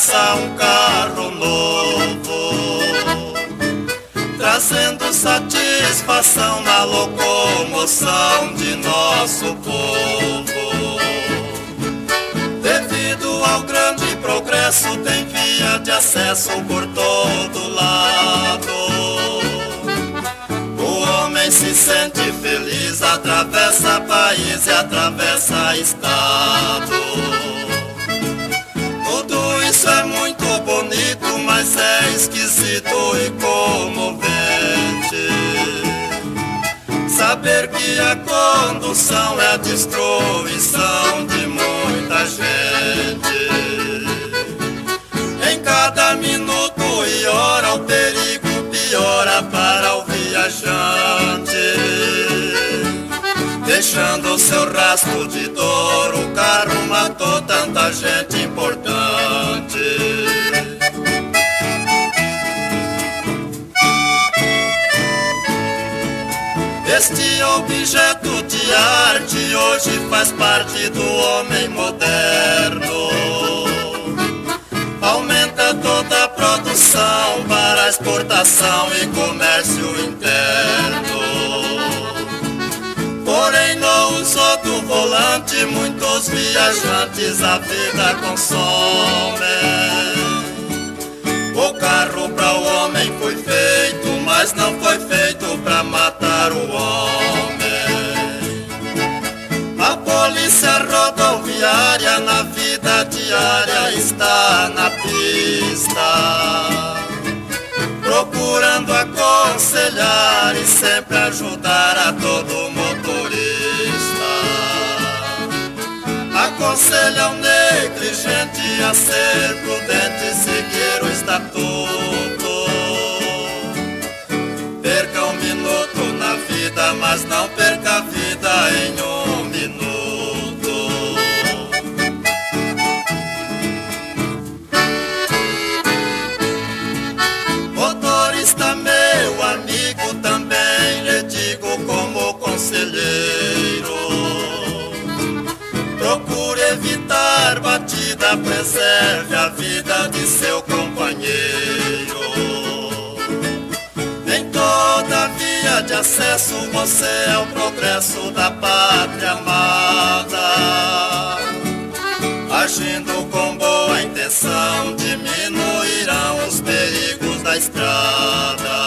passa um carro novo, trazendo satisfação na locomoção de nosso povo. Devido ao grande progresso, tem via de acesso por todo lado. O homem se sente feliz, atravessa país e atravessa estado. Esquisito e comovente. Saber que a condução é a destruição de muita gente. Em cada minuto e hora o perigo piora para o viajante. Deixando seu rastro de dor, o carro matou tanta gente importante. Este objeto de arte hoje faz parte do homem moderno. Aumenta toda a produção para exportação e comércio interno. Porém, no uso do volante, muitos viajantes a vida consomem. O carro para o homem foi feito, mas não foi feito para matar o homem. A polícia rodoviária na vida diária está na pista, procurando aconselhar e sempre ajudar a todo motorista. Aconselha o negligente a ser prudente e seguir o estatuto. Vida, mas não perca a vida em um minuto. Motorista, meu amigo, também lhe digo como conselheiro. Procure evitar batida, preserve a vida de seu companheiro. Via de acesso, você é o progresso da pátria amada. Agindo com boa intenção, diminuirão os perigos da estrada.